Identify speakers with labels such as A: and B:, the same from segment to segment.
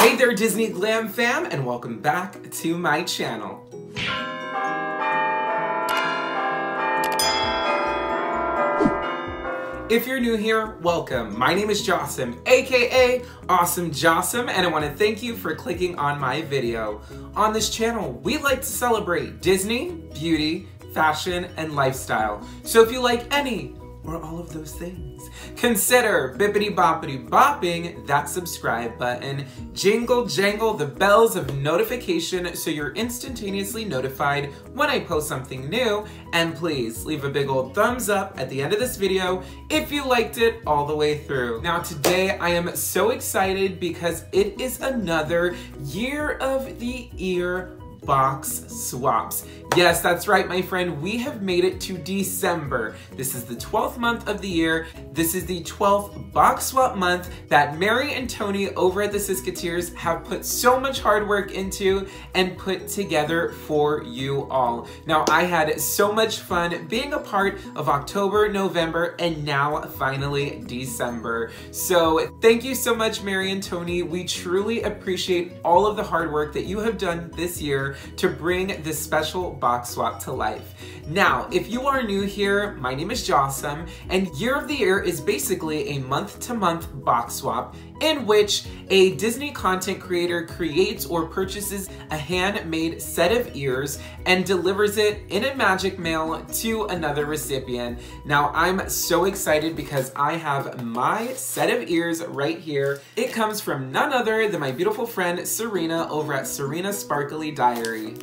A: Hey there Disney Glam fam and welcome back to my channel. If you're new here, welcome. My name is Jasem, aka Awesome Jasem, and I want to thank you for clicking on my video. On this channel, we like to celebrate Disney, beauty, fashion, and lifestyle. So if you like any or all of those things. Consider bippity boppity bopping that subscribe button, jingle jangle the bells of notification so you're instantaneously notified when I post something new, and please leave a big old thumbs up at the end of this video if you liked it all the way through. Now today I am so excited because it is another year of the ear box swaps. Yes, that's right, my friend. We have made it to December. This is the 12th month of the year. This is the 12th box swap month that Mary and Tony over at the SisketEars have put so much hard work into and put together for you all. Now, I had so much fun being a part of October, November, and now finally December. So thank you so much, Mary and Tony. We truly appreciate all of the hard work that you have done this year to bring this special box swap to life. Now, if you are new here, my name is Jasem, and Year of the Ear is basically a month-to-month -month box swap in which a Disney content creator creates or purchases a handmade set of ears and delivers it in a magic mail to another recipient. Now, I'm so excited because I have my set of ears right here. It comes from none other than my beautiful friend Serena over at Serena Sparkly Diary.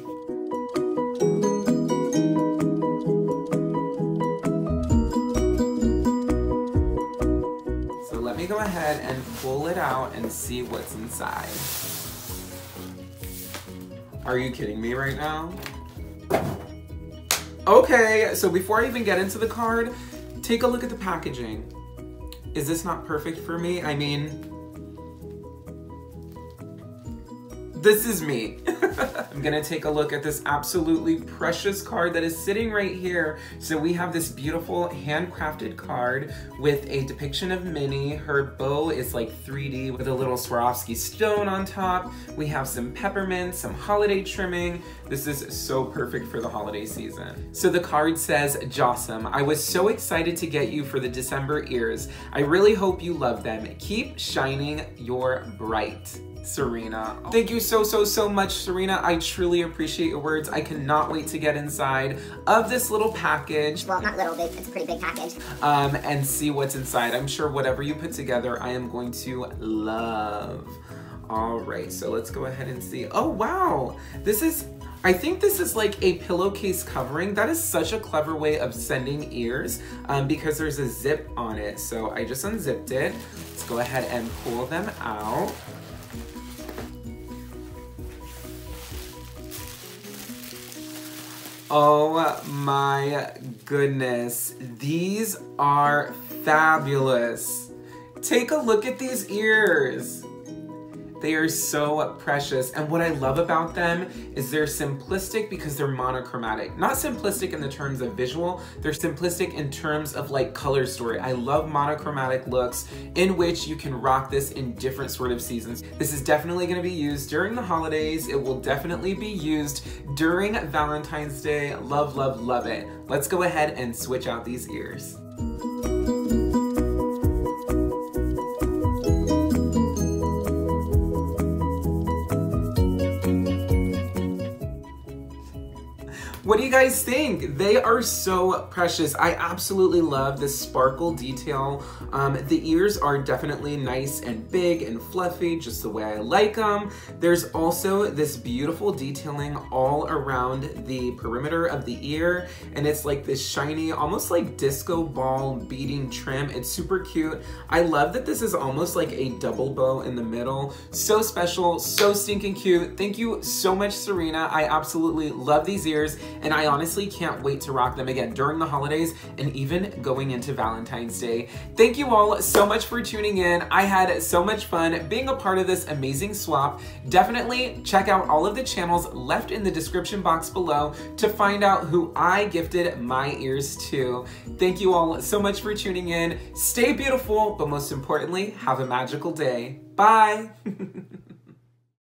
A: Ahead and pull it out and see what's inside. Are you kidding me right now? Okay, so before I even get into the card, take a look at the packaging. Is this not perfect for me? I mean, this is me. I'm gonna take a look at this absolutely precious card that is sitting right here. So we have this beautiful handcrafted card with a depiction of Minnie. Her bow is like 3D with a little Swarovski stone on top. We have some peppermint, some holiday trimming. This is so perfect for the holiday season. So the card says, Jasem, I was so excited to get you for the December ears. I really hope you love them. Keep shining your bright. Serena. Thank you so, so, so much, Serena. I truly appreciate your words. I cannot wait to get inside of this little package.
B: Well, not little, big. It's a pretty big package.
A: Um, and see what's inside. I'm sure whatever you put together, I am going to love. All right, so let's go ahead and see. Oh, wow. This is I think this is like a pillowcase covering. That is such a clever way of sending ears um, because there's a zip on it. So I just unzipped it. Let's go ahead and pull them out. Oh my goodness. These are fabulous. Take a look at these ears. They are so precious. And what I love about them is they're simplistic because they're monochromatic. Not simplistic in the terms of visual, they're simplistic in terms of like color story. I love monochromatic looks in which you can rock this in different sort of seasons. This is definitely gonna be used during the holidays. It will definitely be used during Valentine's Day. Love, love, love it. Let's go ahead and switch out these ears. What do you guys think? They are so precious. I absolutely love the sparkle detail. Um, the ears are definitely nice and big and fluffy, just the way I like them. There's also this beautiful detailing all around the perimeter of the ear, and it's like this shiny, almost like disco ball beading trim. It's super cute. I love that this is almost like a double bow in the middle. So special, so stinking cute. Thank you so much, Serena. I absolutely love these ears and I honestly can't wait to rock them again during the holidays and even going into Valentine's Day. Thank you all so much for tuning in. I had so much fun being a part of this amazing swap. Definitely check out all of the channels left in the description box below to find out who I gifted my ears to. Thank you all so much for tuning in. Stay beautiful, but most importantly, have a magical day. Bye!